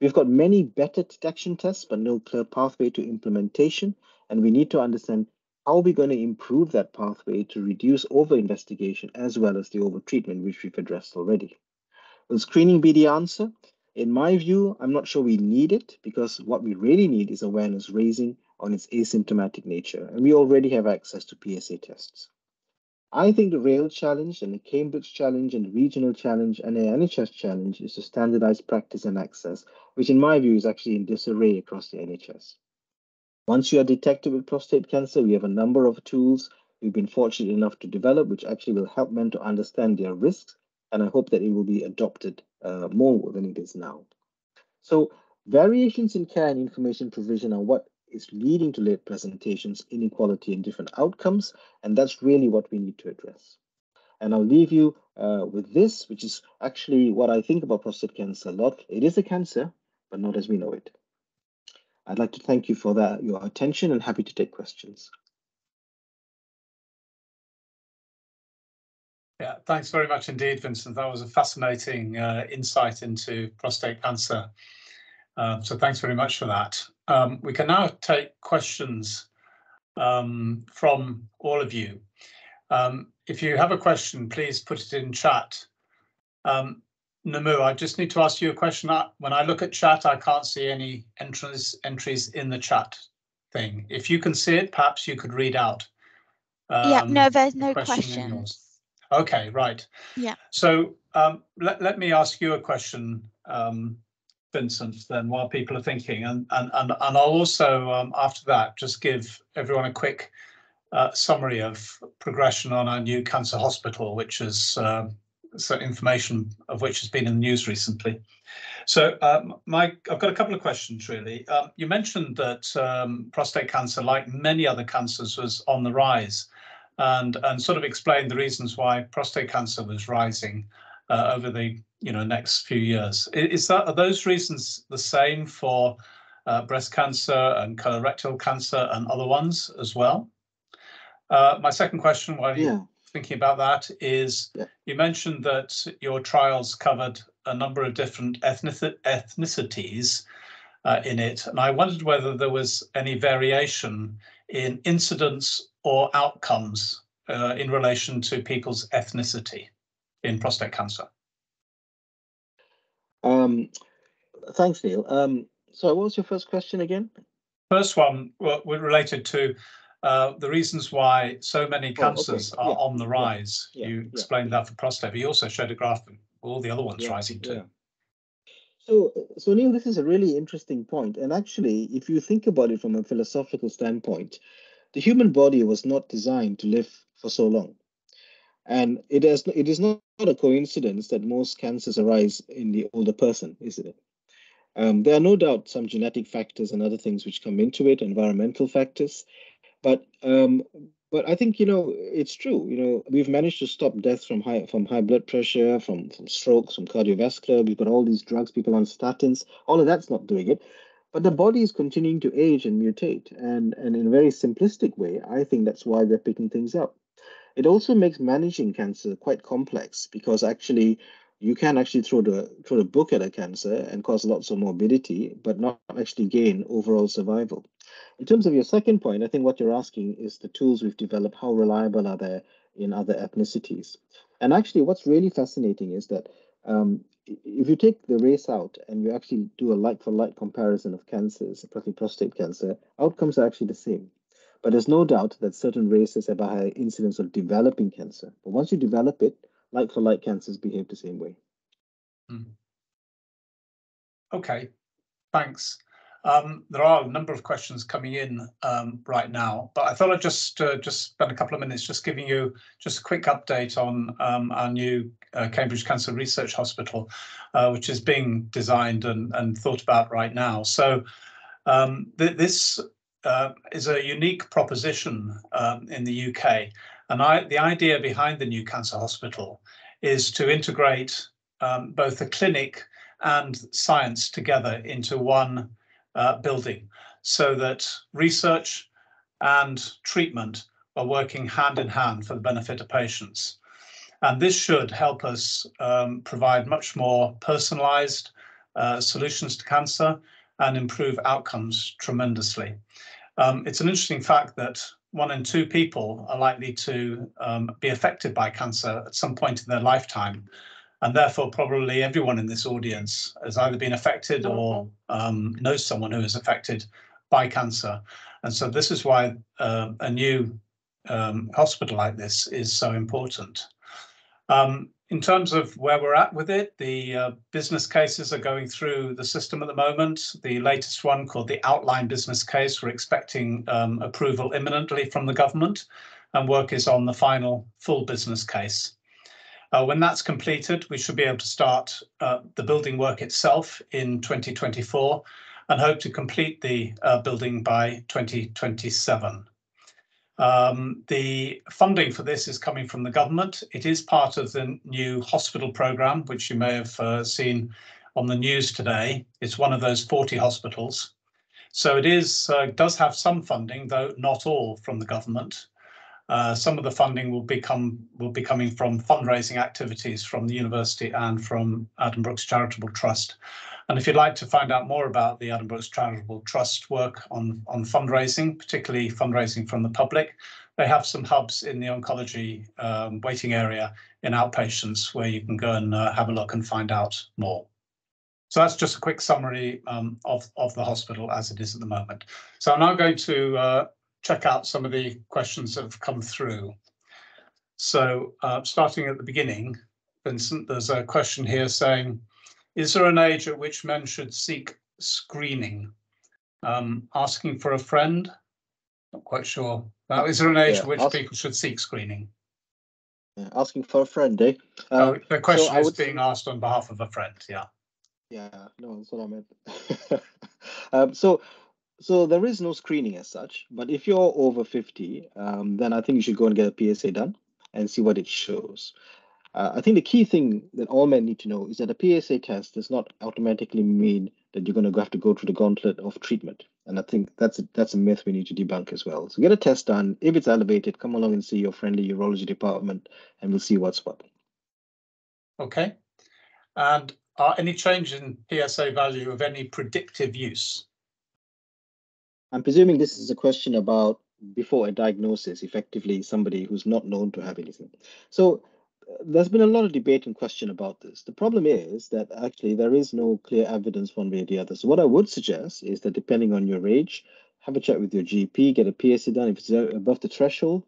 We've got many better detection tests, but no clear pathway to implementation. And we need to understand how we're going to improve that pathway to reduce over investigation as well as the over treatment, which we've addressed already. Will screening be the answer? In my view, I'm not sure we need it because what we really need is awareness raising on its asymptomatic nature, and we already have access to PSA tests. I think the real challenge and the Cambridge challenge and the regional challenge and the NHS challenge is to standardize practice and access, which in my view is actually in disarray across the NHS. Once you are detected with prostate cancer, we have a number of tools we've been fortunate enough to develop, which actually will help men to understand their risks. And I hope that it will be adopted uh, more than it is now. So variations in care and information provision are what is leading to late presentations, inequality, and different outcomes. And that's really what we need to address. And I'll leave you uh, with this, which is actually what I think about prostate cancer a lot. It is a cancer, but not as we know it. I'd like to thank you for that, your attention and happy to take questions. Yeah, thanks very much indeed, Vincent. That was a fascinating uh, insight into prostate cancer. Uh, so thanks very much for that. Um, we can now take questions um, from all of you. Um, if you have a question, please put it in chat. Um, Namu, I just need to ask you a question. When I look at chat, I can't see any entries entries in the chat thing. If you can see it, perhaps you could read out. Um, yeah, no, there's no question questions. Okay, right. Yeah. So um, let, let me ask you a question, um, Vincent, then while people are thinking, and and and, and I'll also um, after that just give everyone a quick uh, summary of progression on our new cancer hospital, which is uh, information of which has been in the news recently. So, um, Mike, I've got a couple of questions really. Um, you mentioned that um, prostate cancer, like many other cancers, was on the rise, and and sort of explained the reasons why prostate cancer was rising uh, over the you know next few years. Is that are those reasons the same for uh, breast cancer and colorectal cancer and other ones as well? Uh, my second question, while yeah. you're thinking about that, is yeah. you mentioned that your trials covered a number of different ethnic ethnicities uh, in it, and I wondered whether there was any variation in incidence or outcomes uh, in relation to people's ethnicity in prostate cancer. Um, thanks, Neil. Um, so, what was your first question again? First one well, related to uh, the reasons why so many cancers oh, okay. are yeah. on the rise. Yeah. you explained that for prostate, but you also showed a graph of all the other ones rising too. So, so Neil, this is a really interesting point. And actually, if you think about it from a philosophical standpoint, the human body was not designed to live for so long. And it is, it is not a coincidence that most cancers arise in the older person, isn't it? Um, there are no doubt some genetic factors and other things which come into it, environmental factors. But um, but I think you know it's true. You know we've managed to stop deaths from high from high blood pressure, from from strokes, from cardiovascular. We've got all these drugs, people on statins. All of that's not doing it. But the body is continuing to age and mutate, and and in a very simplistic way, I think that's why we're picking things up. It also makes managing cancer quite complex because actually you can actually throw the throw the book at a cancer and cause lots of morbidity, but not actually gain overall survival. In terms of your second point, I think what you're asking is the tools we've developed, how reliable are they in other ethnicities? And actually, what's really fascinating is that um, if you take the race out and you actually do a like for like comparison of cancers, particularly prostate cancer, outcomes are actually the same. But there's no doubt that certain races have a higher incidence of developing cancer. But once you develop it, like for like cancers behave the same way. Mm. Okay, thanks. Um, there are a number of questions coming in um, right now, but I thought I'd just uh, just spend a couple of minutes just giving you just a quick update on um, our new uh, Cambridge Cancer Research Hospital, uh, which is being designed and, and thought about right now. So um, th this uh, is a unique proposition um, in the UK, and I, the idea behind the new cancer hospital is to integrate um, both the clinic and science together into one uh, building so that research and treatment are working hand in hand for the benefit of patients. And this should help us um, provide much more personalized uh, solutions to cancer and improve outcomes tremendously. Um, it's an interesting fact that one in two people are likely to um, be affected by cancer at some point in their lifetime and therefore probably everyone in this audience has either been affected or um, knows someone who is affected by cancer. And so this is why uh, a new um, hospital like this is so important. Um, in terms of where we're at with it, the uh, business cases are going through the system at the moment. The latest one called the outline business case, we're expecting um, approval imminently from the government and work is on the final full business case. Uh, when that's completed, we should be able to start uh, the building work itself in 2024 and hope to complete the uh, building by 2027. Um, the funding for this is coming from the government. It is part of the new hospital programme, which you may have uh, seen on the news today. It's one of those 40 hospitals. So it is uh, does have some funding, though not all from the government. Uh, some of the funding will become will be coming from fundraising activities from the university and from Addenbrooke's Charitable Trust. And if you'd like to find out more about the Addenbrooke's Charitable Trust work on, on fundraising, particularly fundraising from the public, they have some hubs in the oncology um, waiting area in outpatients where you can go and uh, have a look and find out more. So that's just a quick summary um, of, of the hospital as it is at the moment. So I'm now going to uh, check out some of the questions that have come through. So uh, starting at the beginning, Vincent, there's a question here saying, is there an age at which men should seek screening? Um, asking for a friend? Not quite sure. Uh, is there an age Yeah, at which ask- people should seek screening? Yeah, asking for a friend, eh? Oh, Uh, the question I is would say- being asked on behalf of a friend. Yeah. Yeah, no, that's what I meant. [LAUGHS] um, so, so there is no screening as such, but if you're over 50, um, then I think you should go and get a PSA done and see what it shows. Uh, I think the key thing that all men need to know is that a PSA test does not automatically mean that you're going to have to go through the gauntlet of treatment. And I think that's a, that's a myth we need to debunk as well. So get a test done. If it's elevated, come along and see your friendly urology department, and we'll see what's what. Okay. And are any change in PSA value of any predictive use? I'm presuming this is a question about before a diagnosis, effectively somebody who's not known to have anything. So there's been a lot of debate and question about this. The problem is that actually there is no clear evidence one way or the other. So what I would suggest is that depending on your age, have a chat with your GP, get a PSA done. If it's uh, above the threshold,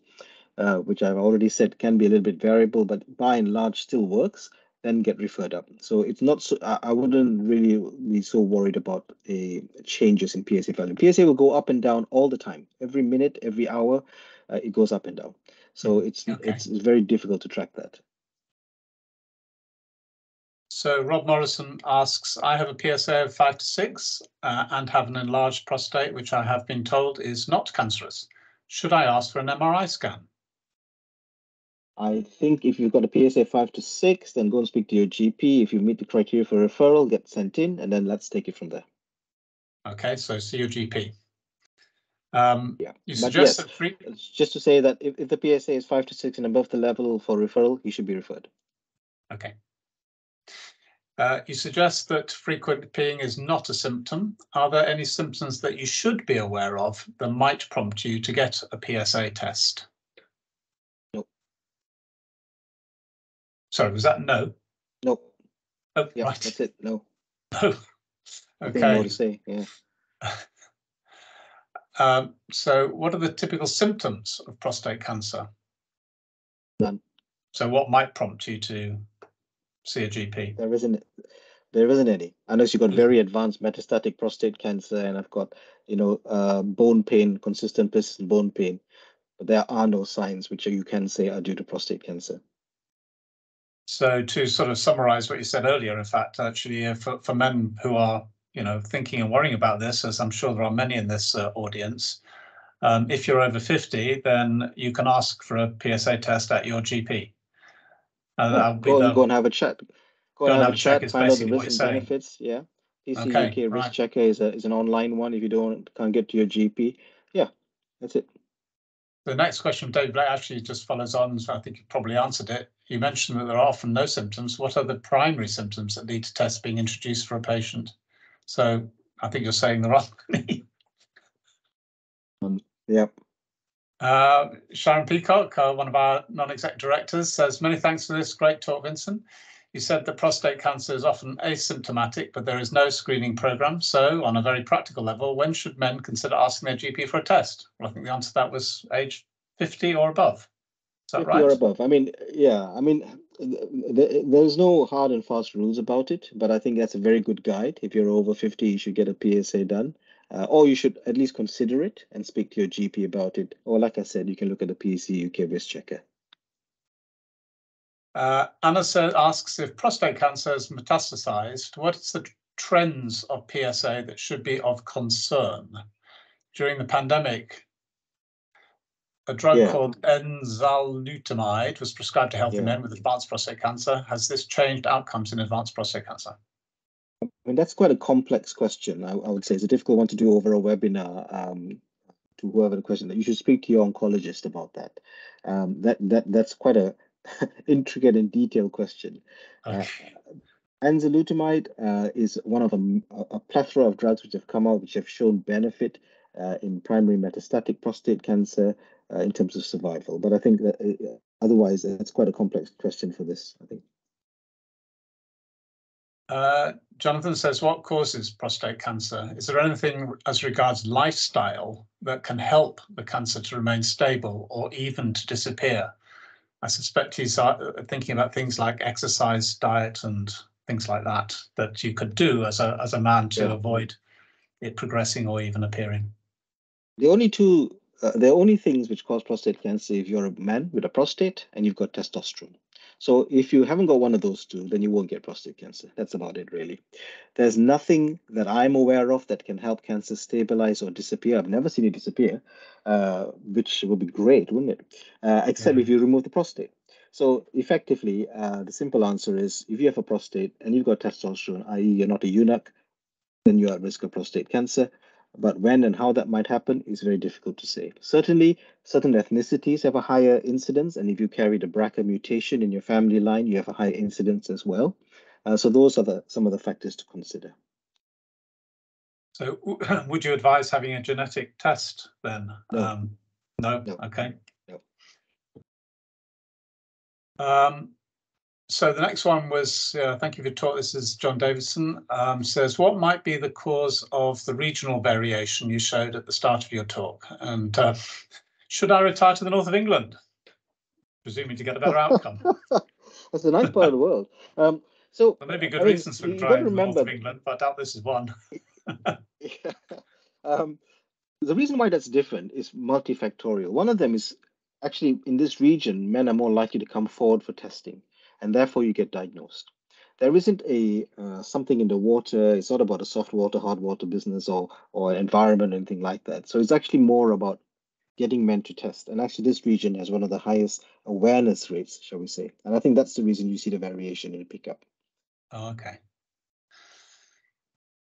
uh, which I've already said can be a little bit variable, but by and large still works, then get referred up. So it's not so, I, I wouldn't really be so worried about a changes in PSA value. PSA will go up and down all the time. Every minute, every hour, uh, it goes up and down. So it's Okay. it's very difficult to track that. So Rob Morrison asks, I have a PSA of five to six uh, and have an enlarged prostate, which I have been told is not cancerous. Should I ask for an MRI scan? I think if you've got a PSA five to six, then go and speak to your GP. If you meet the criteria for referral, get sent in, and then let's take it from there. Okay, so see your GP. Um, Yeah, you suggest yes. that just to say that if, if the PSA is five to six and above the level for referral, you should be referred. okay. Uh, you suggest that frequent peeing is not a symptom. Are there any symptoms that you should be aware of that might prompt you to get a PSA test? No. Sorry, was that no? No, Oh, yeah, right. that's it. No, No. nothing more Okay. to say. Yeah. [LAUGHS] Um, so what are the typical symptoms of prostate cancer? None. So what might prompt you to see a GP? There isn't there isn't any unless you've got Mm. very advanced metastatic prostate cancer and I've got you know uh, bone pain, consistent persistent bone pain, but there are no signs which you can say are due to prostate cancer. So to sort of summarize what you said earlier, in fact, actually, uh, for, for men who are, you know, thinking and worrying about this, as I'm sure there are many in this uh, audience, um, if you're over 50, then you can ask for a PSA test at your GP. And Yeah, go, and, go and have a chat. Go, and have, a check chat, find out the risks and benefits. Yeah. PC Okay, Risk right. Checker is a is an online one. If you don't can't get to your GP, yeah, that's it. The next question, Dave Black, actually just follows on, so I think you probably answered it. You mentioned that there are often no symptoms. What are the primary symptoms that lead to tests being introduced for a patient? So I think you're saying there aren't any. Yep. Uh, Sharon Peacock, uh, one of our non-exec directors, says, many thanks for this great talk, Vincent. You said that prostate cancer is often asymptomatic, but there is no screening program. So on a very practical level, when should men consider asking their GP for a test? Well, I think the answer to that was age 50 or above. Is that 50 right? or above. I mean, yeah. I mean, there's no hard and fast rules about it, but I think that's a very good guide. If you're over 50, you should get a PSA done, uh, or you should at least consider it and speak to your GP about it. Or, like I said, you can look at the PCUK risk checker. Uh, Anna says, asks if prostate cancer is metastasized, what is the trends of PSA that should be of concern? During the pandemic, a drug yeah. called enzalutamide was prescribed to healthy yeah. men with advanced prostate cancer. Has this changed outcomes in advanced prostate cancer? I mean, that's quite a complex question. I, I would say it's a difficult one to do over a webinar. Um, to whoever the question that you should speak to your oncologist about that. Um, that that that's quite a [LAUGHS] intricate and detailed question. Okay. Uh, enzalutamide uh, is one of a, a, plethora of drugs which have come out which have shown benefit uh, in primary metastatic prostate cancer uh, in terms of survival. But I think that uh, otherwise, it's quite a complex question for this. I think. Uh, Jonathan says, what causes prostate cancer? Is there anything as regards lifestyle that can help the cancer to remain stable or even to disappear? I suspect he's uh, thinking about things like exercise, diet, and things like that that you could do as a as a man to yeah. avoid it progressing or even appearing. The only two uh, the only things which cause prostate cancer if you're a man with a prostate and you've got testosterone. So if you haven't got one of those two, then you won't get prostate cancer. That's about it, really. There's nothing that I'm aware of that can help cancer stabilize or disappear. I've never seen it disappear, uh, which would be great, wouldn't it? Uh, except if you remove the prostate. So effectively, uh, the simple answer is if you have a prostate and you've got testosterone, i.e., you're not a eunuch, then you're at risk of prostate cancer. But when and how that might happen is very difficult to say. Certainly, certain ethnicities have a higher incidence, and if you carry the BRCA mutation in your family line, you have a higher incidence as well. Uh, so those are the, some of the factors to consider. So [CLEARS THROAT] would you advise having a genetic test then? No. Um, no? no? Okay. No. Um, so the next one was, uh, thank you for talk. This is John Davidson um, says, what might be the cause of the regional variation you showed at the start of your talk? And uh, should I retire to the north of England, presuming to get a better outcome? [LAUGHS] That's a nice part of the world. Um, so there may be good I reasons for trying the north of England, but I doubt this is one. [LAUGHS] yeah. um, the reason why that's different is multifactorial. One of them is actually in this region, men are more likely to come forward for testing and therefore you get diagnosed. There isn't a uh, something in the water. It's not about a soft water, hard water business or or environment, or anything like that. So it's actually more about getting men to test. And actually, this region has one of the highest awareness rates, shall we say? And I think that's the reason you see the variation in the pickup. Oh, okay.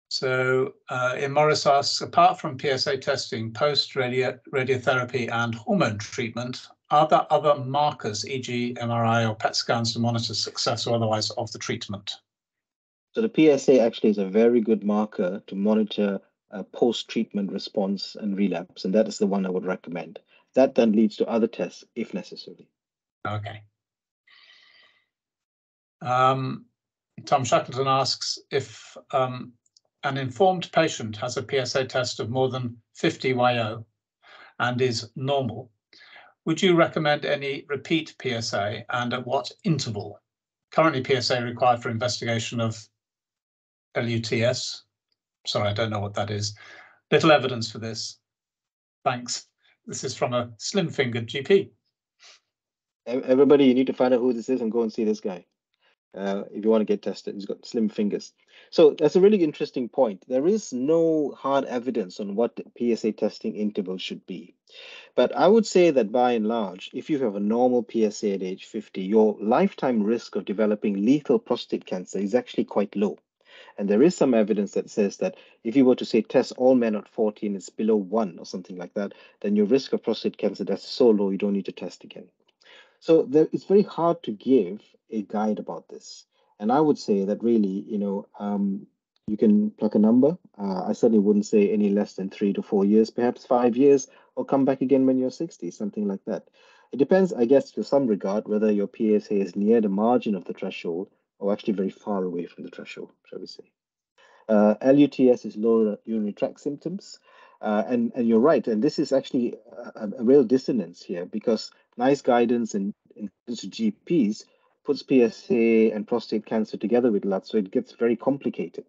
So uh, Ian Morris asks, apart from PSA testing, post -radio radiotherapy and hormone treatment, are there other markers, e.g. MRI or PET scans to monitor success or otherwise of the treatment? So the PSA actually is a very good marker to monitor post-treatment response and relapse, and that is the one I would recommend. That then leads to other tests if necessary. Okay. Um, Tom Shackleton asks if um, an informed patient has a PSA test of more than 50 YO and is normal, would you recommend any repeat PSA and at what interval? Currently PSA required for investigation of LUTS. Sorry, I don't know what that is. Little evidence for this. Thanks. This is from a slim-fingered GP. Everybody, you need to find out who this is and go and see this guy uh, if you want to get tested. He's got slim fingers. So that's a really interesting point. There is no hard evidence on what PSA testing interval should be. But I would say that by and large, if you have a normal PSA at age 50, your lifetime risk of developing lethal prostate cancer is actually quite low. And there is some evidence that says that if you were to say test all men at 40 and it's below one or something like that, then your risk of prostate cancer that's so low you don't need to test again. So there, it's very hard to give a guide about this. And I would say that really, you know, um, you can pluck a number. Uh, I certainly wouldn't say any less than three to four years, perhaps five years, or come back again when you're 60, something like that. It depends, I guess, to some regard, whether your PSA is near the margin of the threshold or actually very far away from the threshold, shall we say. Uh, LUTS is lower urinary tract symptoms. Uh, and, and you're right, and this is actually a, a real dissonance here because NICE guidance and in, in GPs puts PSA and prostate cancer together with LUTS, so it gets very complicated.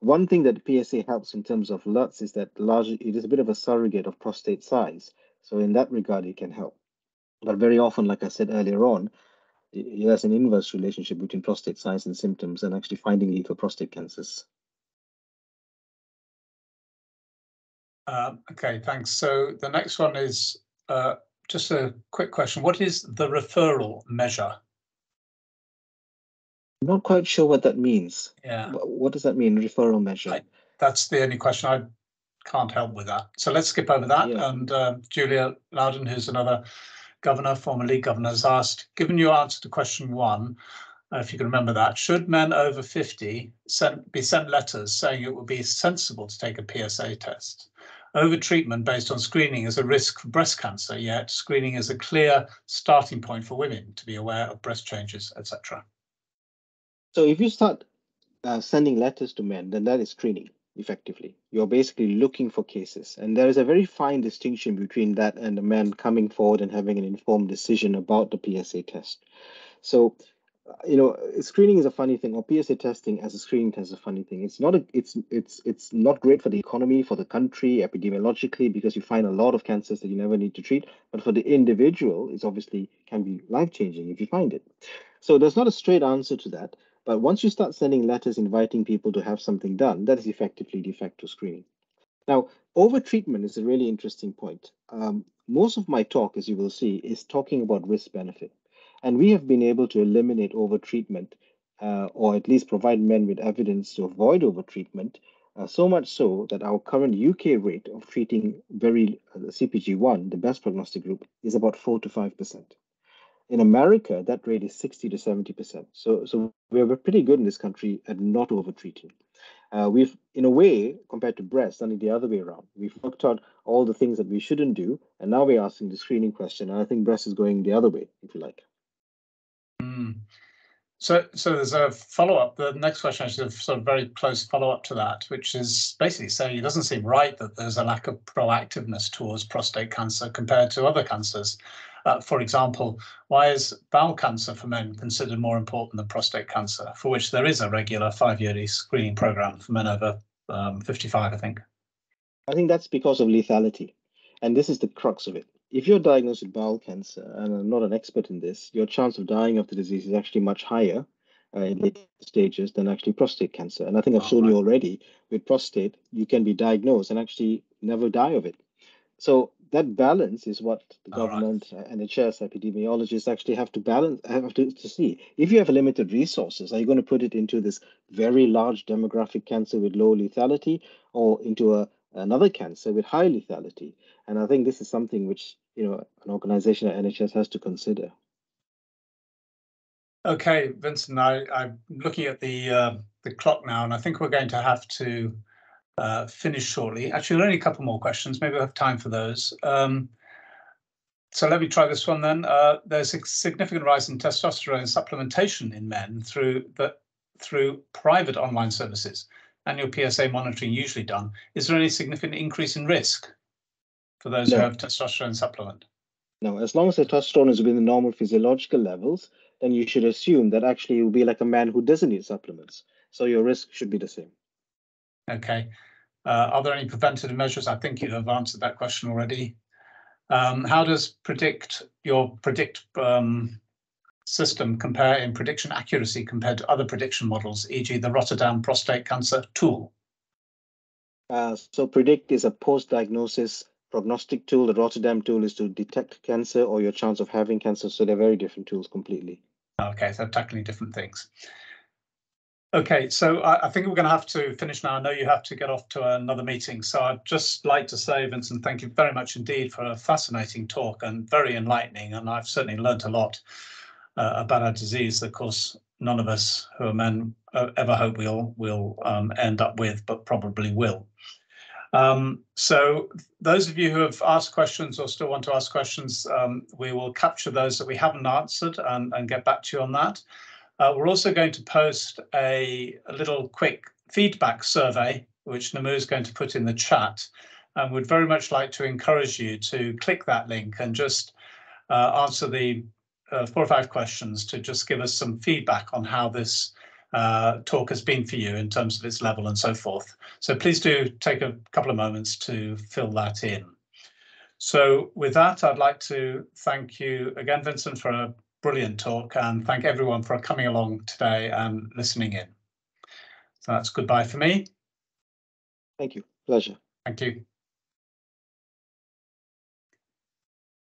One thing that PSA helps in terms of LUTS is that largely it is a bit of a surrogate of prostate size. So in that regard, it can help. But very often, like I said earlier on, there's an inverse relationship between prostate size and symptoms and actually finding lethal prostate cancers. Uh, okay, thanks. So the next one is uh, just a quick question. What is the referral measure? I'm not quite sure what that means. Yeah. What does that mean, referral measure? I, that's the only question. I can't help with that. So let's skip over that. Yeah. And uh, Julia Loudon, who's another governor, former league governor, has asked, given your answer to question one, uh, if you can remember that, should men over 50 sent, be sent letters saying it would be sensible to take a PSA test? Overtreatment based on screening is a risk for breast cancer, yet screening is a clear starting point for women to be aware of breast changes, etc. So if you start uh, sending letters to men, then that is screening effectively. You're basically looking for cases. And there is a very fine distinction between that and a man coming forward and having an informed decision about the PSA test. So, uh, you know, screening is a funny thing, or PSA testing as a screening test is a funny thing. It's not a, it's it's it's not great for the economy, for the country, epidemiologically, because you find a lot of cancers that you never need to treat. But for the individual, it's obviously can be life changing if you find it. So there's not a straight answer to that. But once you start sending letters inviting people to have something done, that is effectively de facto screening. Now, overtreatment is a really interesting point. Um, most of my talk, as you will see, is talking about risk benefit. And we have been able to eliminate overtreatment uh, or at least provide men with evidence to avoid overtreatment, uh, so much so that our current UK rate of treating very uh, CPG1, the best prognostic group, is about 4 to 5%. In America, that rate is 60 to 70%. So, so we're pretty good in this country at not overtreating. Uh, we've, in a way, compared to breast, done it the other way around. We've worked out all the things that we shouldn't do, and now we're asking the screening question. And I think breast is going the other way, if you like. Mm. So, so there's a follow-up. The next question is a sort of very close follow-up to that, which is basically saying it doesn't seem right that there's a lack of proactiveness towards prostate cancer compared to other cancers. Uh, for example, why is bowel cancer for men considered more important than prostate cancer, for which there is a regular five-yearly screening program for men over um, 55, I think? I think that's because of lethality. And this is the crux of it. If you're diagnosed with bowel cancer, and I'm not an expert in this, your chance of dying of the disease is actually much higher uh, in late stages than actually prostate cancer. And I think I've oh, shown right. you already with prostate, you can be diagnosed and actually never die of it. So that balance is what the government, right. NHS, epidemiologists actually have to balance, have to, to see. If you have limited resources, are you going to put it into this very large demographic cancer with low lethality or into a another cancer with high lethality? And I think this is something which you know an organization at NHS has to consider. Okay, Vincent, I, I'm looking at the uh, the clock now, and I think we're going to have to uh, finish shortly. Actually, only a couple more questions. Maybe we'll have time for those. Um, so let me try this one then. Uh, there's a significant rise in testosterone supplementation in men through the, through private online services. Annual PSA monitoring usually done. Is there any significant increase in risk for those no. who have testosterone supplement? No, as long as the testosterone is within the normal physiological levels, then you should assume that actually you'll be like a man who doesn't need supplements. So your risk should be the same. Okay. Uh, are there any preventative measures? I think you have answered that question already. Um, how does predict your predict um, system compare in prediction accuracy compared to other prediction models, e.g. the Rotterdam prostate cancer tool? Uh, so predict is a post-diagnosis prognostic tool. The Rotterdam tool is to detect cancer or your chance of having cancer. So they're very different tools completely. Okay, so tackling different things. Okay, so I, I, think we're going to have to finish now. I know you have to get off to another meeting. So I'd just like to say, Vincent, thank you very much indeed for a fascinating talk and very enlightening. And I've certainly learned a lot uh, about our disease of course, none of us who are men uh, ever hope we'll, will um, end up with, but probably will. Um, so those of you who have asked questions or still want to ask questions, um, we will capture those that we haven't answered and, and get back to you on that. Uh, we're also going to post a, a, little quick feedback survey, which Namu is going to put in the chat. And would very much like to encourage you to click that link and just uh, answer the uh, four or five questions to just give us some feedback on how this uh, talk has been for you in terms of its level and so forth. So please do take a couple of moments to fill that in. So with that, I'd like to thank you again, Vincent, for a brilliant talk and thank everyone for coming along today and listening in. So that's goodbye for me. Thank you. Pleasure. Thank you.